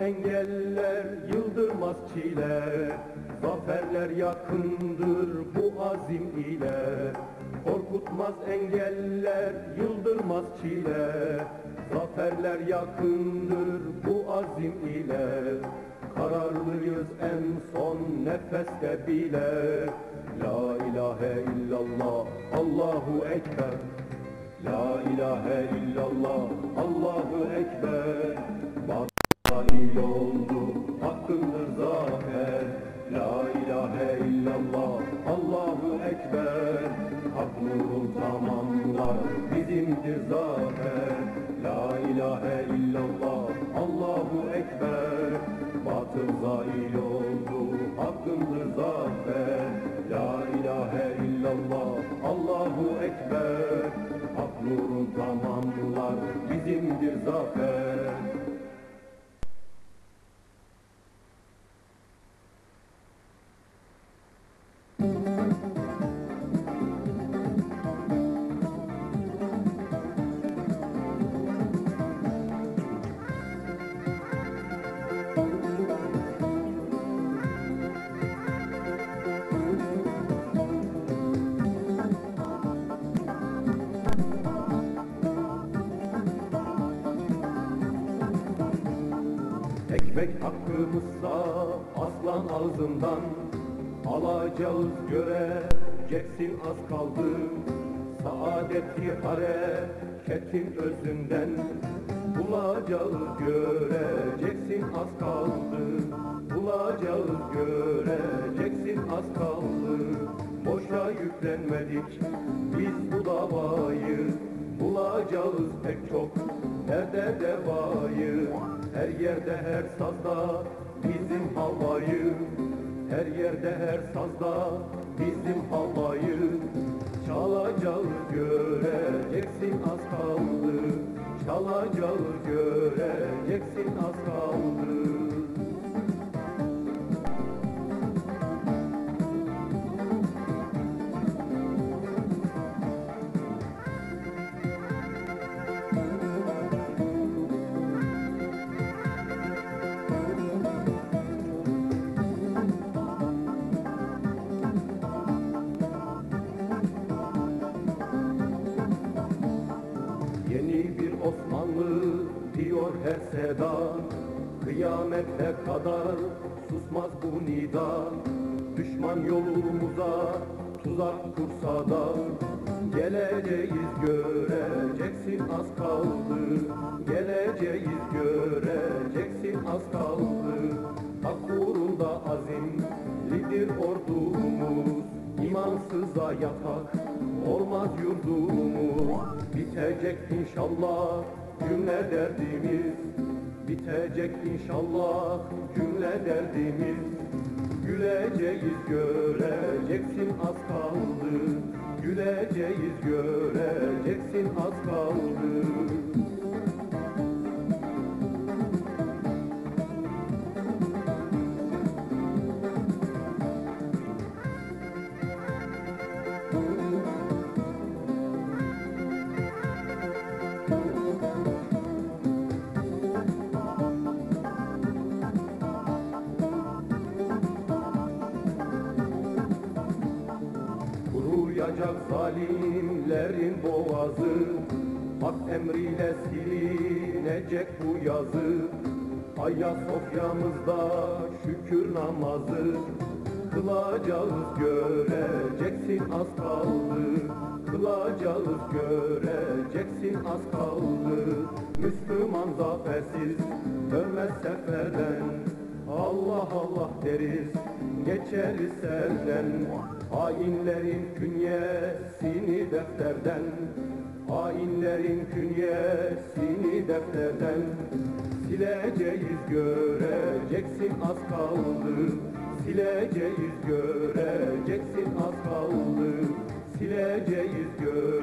engeller, yıldırmaz çile Zaferler yakındır bu azim ile. Korkutmaz engeller, yıldırmaz çile Zaferler yakındır bu azim ile. Kararlıyız en son nefeste bile. La ilahe illallah, Allahu Ekber. La ilahe illallah, bizimdir zafer La ilahe illallah, Allahu Ekber. Batıl zail oldu, hakkındır zafer. La ilahe illallah, Allahu Ekber. Hak nurun tamamlar, bizimdir zafer Ekmek hakkımızsa aslan ağzından Alacağız göreceksin az kaldı. Saadeti hareketin özünden. Bulacağız göreceksin az kaldı. Bulacağız göreceksin az kaldı. Boşa yüklenmedik biz bu davayı. Bulacağız pek çok yerde her sazda bizim havayı. Her yerde her sazda bizim havayı. Çalacağız göreceksin az kaldı. Çalacağız göreceksin az kaldı her seda Kıyamete kadar susmaz bu nida. Düşman yolumuza tuzak kursa da Geleceğiz göreceksin az kaldı. Geleceğiz göreceksin az kaldı. Hak uğrunda azimlidir ordumuz. İmansıza yatak olmaz yurdumuz. Bitecek inşallah cümle derdimiz Bitecek inşallah. Cümle derdimiz Güleceğiz göreceksin az kaldı. Güleceğiz göreceksin az kaldı Kuruyacak zalimlerin boğazı. Hak emriyle silinecek bu yazı. Ayasofya'mızda şükür namazı. Kılacağız göreceksin az kaldı. Kılacağız göreceksin az kaldı. Müslüman zafersiz dönmez seferden Allah Allah deriz geçeriz serden Hainlerin künyesini defterden. Hainlerin künyesini defterden. Sileceğiz göreceksin az kaldı. Sileceğiz göreceksin az kaldı. Sileceğiz göreceksin